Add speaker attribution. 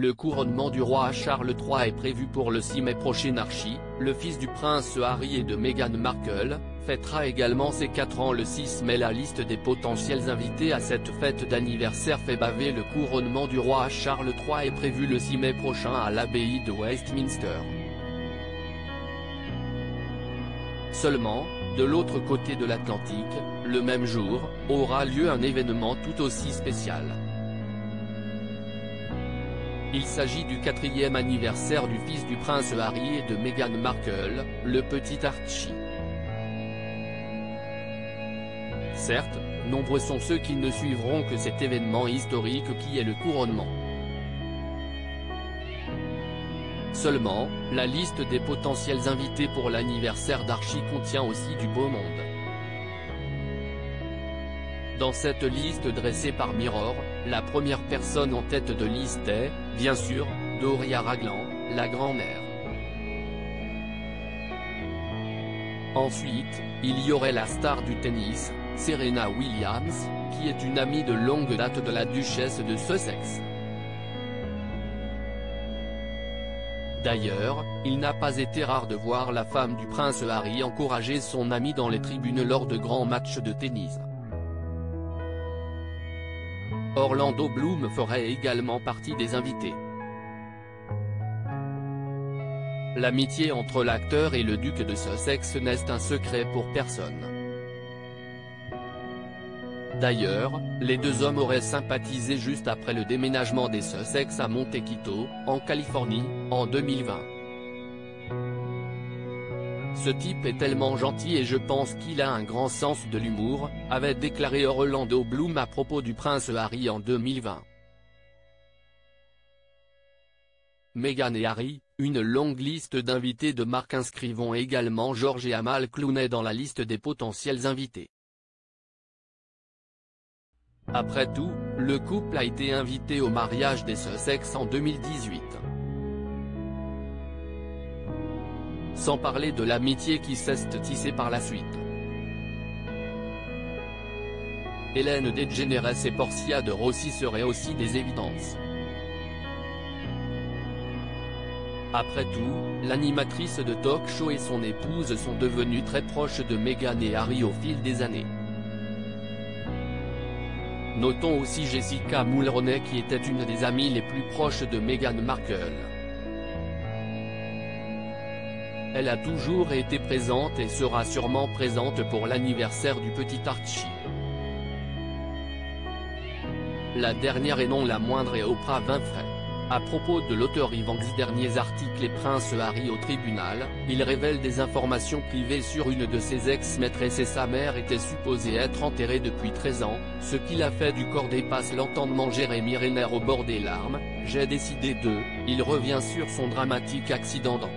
Speaker 1: le couronnement du roi Charles III est prévu pour le 6 mai prochain Archie, le fils du prince Harry et de Meghan Markle, fêtera également ses 4 ans le 6 mai la liste des potentiels invités à cette fête d'anniversaire fait baver le couronnement du roi Charles III est prévu le 6 mai prochain à l'abbaye de Westminster. Seulement, de l'autre côté de l'Atlantique, le même jour, aura lieu un événement tout aussi spécial. Il s'agit du quatrième anniversaire du fils du prince Harry et de Meghan Markle, le petit Archie. Certes, nombreux sont ceux qui ne suivront que cet événement historique qui est le couronnement. Seulement, la liste des potentiels invités pour l'anniversaire d'Archie contient aussi du beau monde. Dans cette liste dressée par Mirror, la première personne en tête de liste est, bien sûr, Doria Raglan, la grand-mère. Ensuite, il y aurait la star du tennis, Serena Williams, qui est une amie de longue date de la duchesse de Sussex. D'ailleurs, il n'a pas été rare de voir la femme du prince Harry encourager son ami dans les tribunes lors de grands matchs de tennis. Orlando Bloom ferait également partie des invités. L'amitié entre l'acteur et le duc de Sussex n'est un secret pour personne. D'ailleurs, les deux hommes auraient sympathisé juste après le déménagement des Sussex à Montequito, en Californie, en 2020. Ce type est tellement gentil et je pense qu'il a un grand sens de l'humour, avait déclaré Orlando Bloom à propos du prince Harry en 2020. Meghan et Harry, une longue liste d'invités de marque inscrivons également George et Amal Clooney dans la liste des potentiels invités. Après tout, le couple a été invité au mariage des Sussex en 2018. Sans parler de l'amitié qui s'est tissée par la suite. Hélène DeGeneres et Portia de Rossi seraient aussi des évidences. Après tout, l'animatrice de talk show et son épouse sont devenues très proches de Meghan et Harry au fil des années. Notons aussi Jessica Mulroney qui était une des amies les plus proches de Meghan Markle. Elle a toujours été présente et sera sûrement présente pour l'anniversaire du petit Archie. La dernière et non la moindre est Oprah Winfrey. À propos de l'auteur Ivanxi derniers articles et Prince Harry au tribunal, il révèle des informations privées sur une de ses ex-maîtresses et sa mère était supposée être enterrée depuis 13 ans, ce qui l'a fait du corps dépasse l'entendement Jérémy Renner au bord des larmes, j'ai décidé de, il revient sur son dramatique accident dans